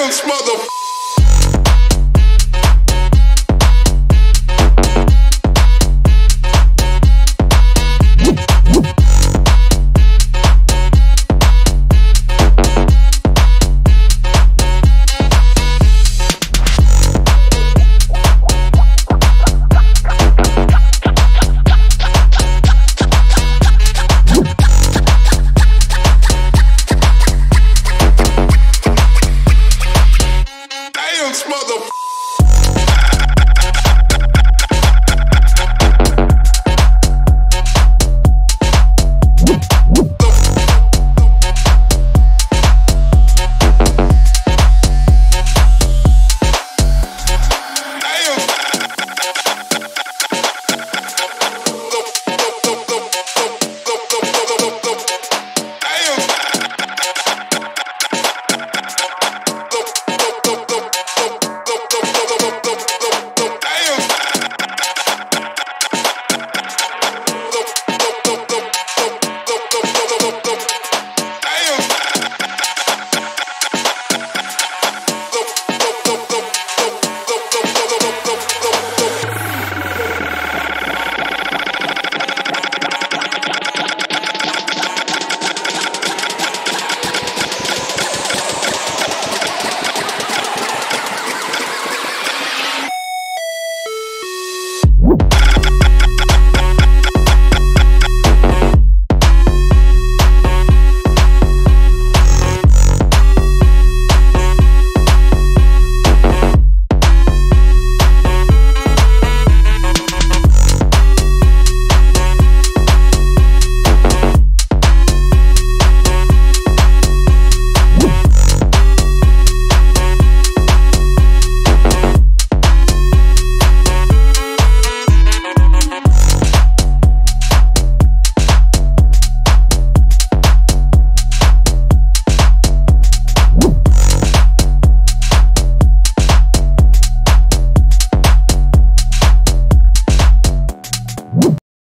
Rams, motherfucker. motherfucker.